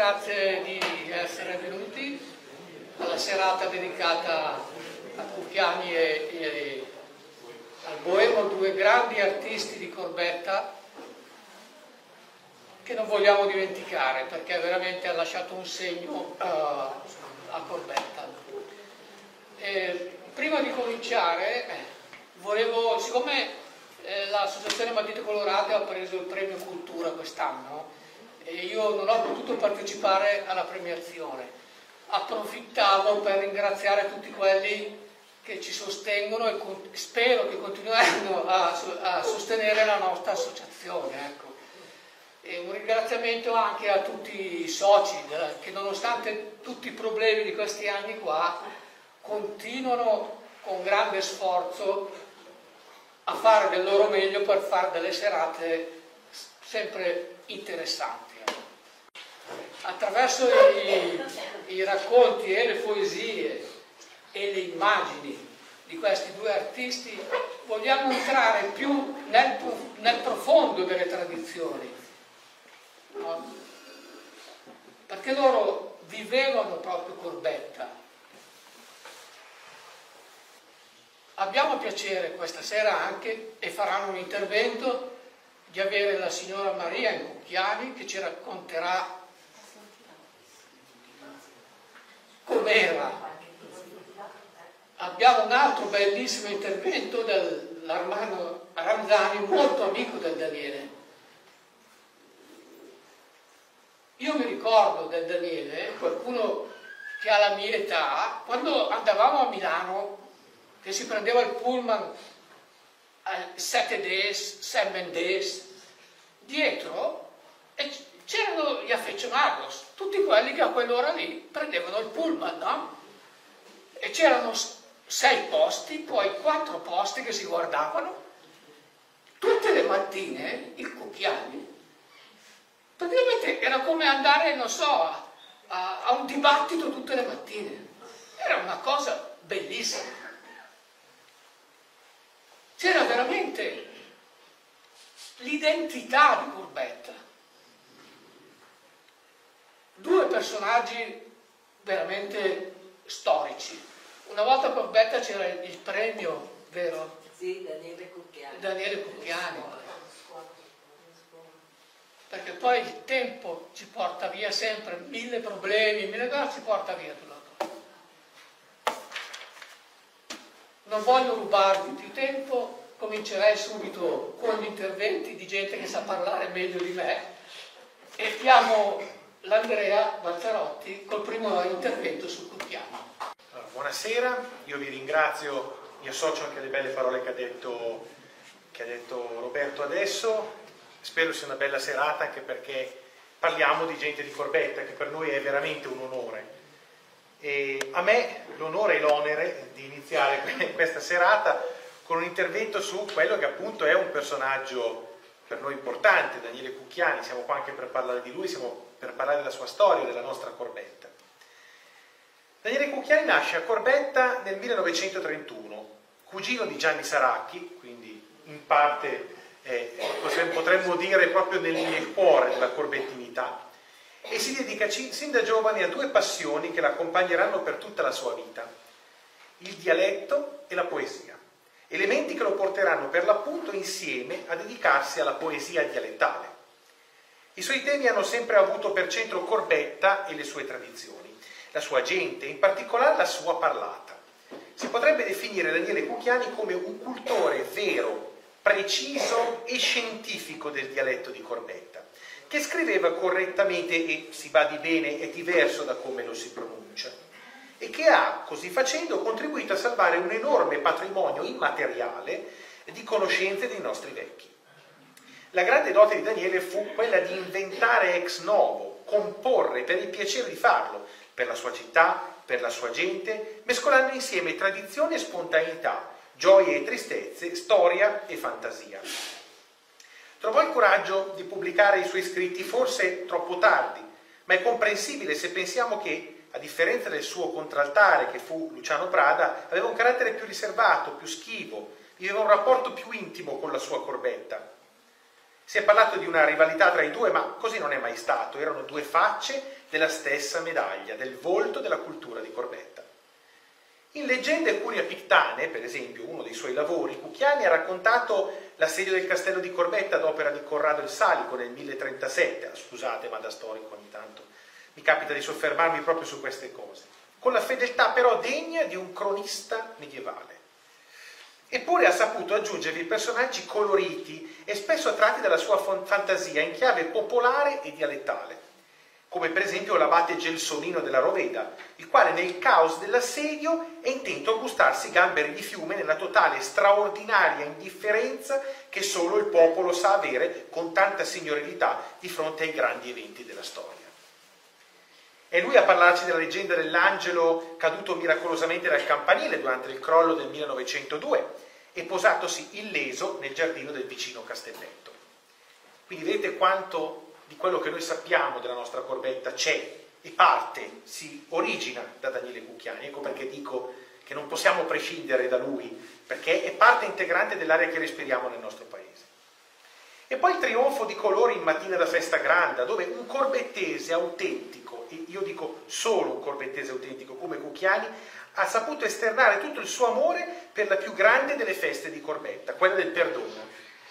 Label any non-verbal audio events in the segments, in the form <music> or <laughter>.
grazie di essere venuti alla serata dedicata a Cucchiani e, e al Boemo, due grandi artisti di Corbetta che non vogliamo dimenticare perché veramente ha lasciato un segno uh, a Corbetta. E prima di cominciare, volevo, siccome eh, l'associazione Matite Colorate ha preso il premio Cultura quest'anno e io non ho potuto partecipare alla premiazione. Approfittavo per ringraziare tutti quelli che ci sostengono e spero che continueranno a, a sostenere la nostra associazione. Ecco. Un ringraziamento anche a tutti i soci che nonostante tutti i problemi di questi anni qua continuano con grande sforzo a fare del loro meglio per fare delle serate sempre interessanti. Attraverso i, i racconti e le poesie e le immagini di questi due artisti vogliamo entrare più nel, nel profondo delle tradizioni, no? perché loro vivevano proprio Corbetta, Abbiamo piacere questa sera anche, e faranno un intervento, di avere la signora Maria Incucchiani che ci racconterà com'era. Abbiamo un altro bellissimo intervento dell'Armano Ramzani, molto amico del Daniele. Io mi ricordo del Daniele, qualcuno che ha la mia età, quando andavamo a Milano che si prendeva il pullman al Sette Days, Seven Days, dietro c'erano gli affezionados, tutti quelli che a quell'ora lì prendevano il pullman, no? E c'erano sei posti, poi quattro posti che si guardavano, tutte le mattine il Cucchiani, praticamente era come andare, non so, a, a un dibattito tutte le mattine, era una cosa bellissima c'era veramente l'identità di Corbetta. Due personaggi veramente storici. Una volta a Corbetta c'era il premio, vero? Sì, Daniele Cucchiani. Daniele Cucchiani. Perché poi il tempo ci porta via sempre mille problemi, mille cose, ci porta via tutto. Non voglio rubarvi più tempo, comincerei subito con gli interventi di gente che sa parlare meglio di me e chiamo l'Andrea Balzarotti col primo intervento sul Cuttiano. Allora, buonasera, io vi ringrazio, mi associo anche alle belle parole che ha detto, che ha detto Roberto adesso, spero sia una bella serata anche perché parliamo di gente di Corbetta che per noi è veramente un onore e a me l'onore e l'onere di iniziare <laughs> questa serata con un intervento su quello che appunto è un personaggio per noi importante, Daniele Cucchiani, siamo qua anche per parlare di lui, siamo per parlare della sua storia, della nostra Corbetta. Daniele Cucchiani nasce a Corbetta nel 1931, cugino di Gianni Saracchi, quindi in parte eh, potremmo dire proprio nel, cuore della corbettinità, e si dedica sin da giovane a due passioni che l'accompagneranno per tutta la sua vita, il dialetto e la poesia, elementi che lo porteranno per l'appunto insieme a dedicarsi alla poesia dialettale. I suoi temi hanno sempre avuto per centro Corbetta e le sue tradizioni, la sua gente, in particolare la sua parlata. Si potrebbe definire Daniele Cucchiani come un cultore vero, preciso e scientifico del dialetto di Corbetta che scriveva correttamente e, si badi bene, è diverso da come lo si pronuncia, e che ha, così facendo, contribuito a salvare un enorme patrimonio immateriale di conoscenze dei nostri vecchi. La grande dote di Daniele fu quella di inventare ex novo, comporre per il piacere di farlo, per la sua città, per la sua gente, mescolando insieme tradizione e spontaneità, gioie e tristezze, storia e fantasia. Trovò il coraggio di pubblicare i suoi scritti forse troppo tardi, ma è comprensibile se pensiamo che, a differenza del suo contraltare che fu Luciano Prada, aveva un carattere più riservato, più schivo, viveva un rapporto più intimo con la sua corbetta. Si è parlato di una rivalità tra i due, ma così non è mai stato, erano due facce della stessa medaglia, del volto della cultura di Corbetta. In Leggende Curia Pictane, per esempio, uno dei suoi lavori, Cucchiani ha raccontato l'assedio del castello di Corbetta ad opera di Corrado il Salico nel 1037. Scusate, ma da storico ogni tanto mi capita di soffermarmi proprio su queste cose. Con la fedeltà però degna di un cronista medievale. Eppure ha saputo aggiungervi personaggi coloriti e spesso tratti dalla sua fantasia in chiave popolare e dialettale come per esempio l'abate Gelsonino della Roveda, il quale nel caos dell'assedio è intento a gustarsi gamberi di fiume nella totale straordinaria indifferenza che solo il popolo sa avere con tanta signorilità di fronte ai grandi eventi della storia. È lui a parlarci della leggenda dell'angelo caduto miracolosamente dal campanile durante il crollo del 1902 e posatosi illeso nel giardino del vicino Castelletto. Quindi vedete quanto di quello che noi sappiamo della nostra corbetta c'è e parte, si origina da Daniele Cucchiani. Ecco perché dico che non possiamo prescindere da lui, perché è parte integrante dell'area che respiriamo nel nostro paese. E poi il trionfo di colori in mattina da festa grande, dove un corbettese autentico, e io dico solo un corbettese autentico come Cucchiani, ha saputo esternare tutto il suo amore per la più grande delle feste di Corbetta, quella del perdono,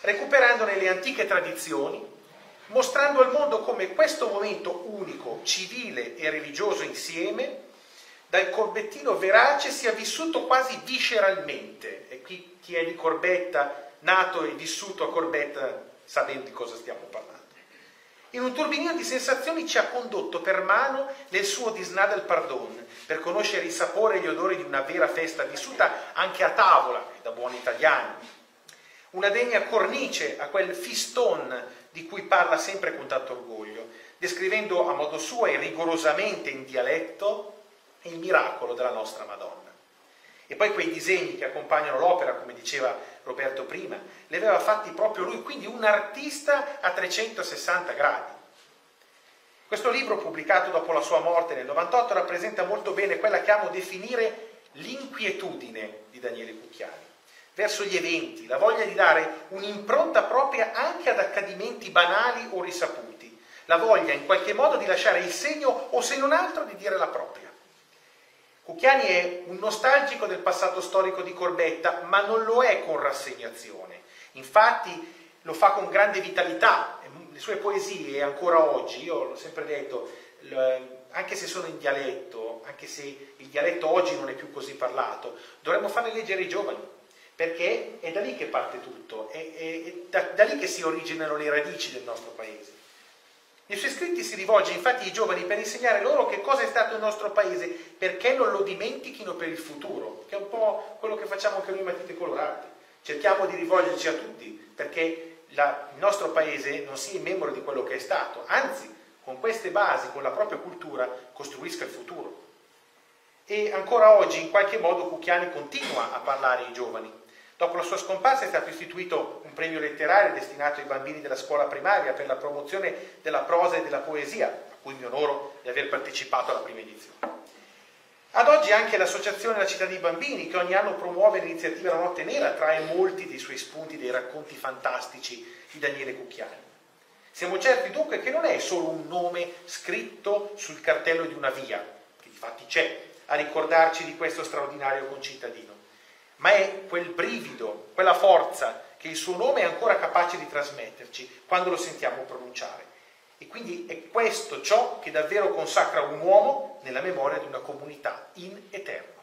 recuperandone le antiche tradizioni, mostrando al mondo come questo momento unico, civile e religioso insieme, dal corbettino verace sia vissuto quasi visceralmente. E qui chi è di Corbetta, nato e vissuto a Corbetta, sa bene di cosa stiamo parlando. In un turbinio di sensazioni ci ha condotto per mano nel suo disnà del pardon, per conoscere il sapore e gli odori di una vera festa vissuta anche a tavola, da buoni italiani. Una degna cornice a quel fiston di cui parla sempre con tanto orgoglio, descrivendo a modo suo e rigorosamente in dialetto il miracolo della nostra Madonna. E poi quei disegni che accompagnano l'opera, come diceva Roberto prima, li aveva fatti proprio lui, quindi un artista a 360 gradi. Questo libro, pubblicato dopo la sua morte nel 98, rappresenta molto bene quella che amo definire l'inquietudine di Daniele Cucchiani verso gli eventi, la voglia di dare un'impronta propria anche ad accadimenti banali o risaputi, la voglia in qualche modo di lasciare il segno o se non altro di dire la propria. Cucchiani è un nostalgico del passato storico di Corbetta, ma non lo è con rassegnazione. Infatti lo fa con grande vitalità. Le sue poesie ancora oggi, io l'ho sempre detto, anche se sono in dialetto, anche se il dialetto oggi non è più così parlato, dovremmo farle leggere ai giovani perché è da lì che parte tutto, è, è, è da, da, lì che si originano le radici del nostro paese. Nei suoi scritti si rivolge infatti ai giovani per insegnare loro che cosa è stato il nostro paese, perché non lo dimentichino per il futuro, che è un po' quello che facciamo anche noi Matite Colorate. Cerchiamo di rivolgerci a tutti, perché la, il nostro paese non sia membro di quello che è stato, anzi, con queste basi, con la propria cultura, costruisca il futuro. E ancora oggi, in qualche modo, Cucchiani continua a parlare ai giovani, Dopo la sua scomparsa è stato istituito un premio letterario destinato ai bambini della scuola primaria per la promozione della prosa e della poesia, a cui mi onoro di aver partecipato alla prima edizione. Ad oggi anche l'Associazione La Città dei Bambini, che ogni anno promuove l'iniziativa La Notte Nera, trae molti dei suoi spunti dei racconti fantastici di Daniele Cucchiani. Siamo certi dunque che non è solo un nome scritto sul cartello di una via, che di fatti c'è, a ricordarci di questo straordinario concittadino ma è quel brivido, quella forza che il suo nome è ancora capace di trasmetterci quando lo sentiamo pronunciare. E quindi è questo ciò che davvero consacra un uomo nella memoria di una comunità in eterno.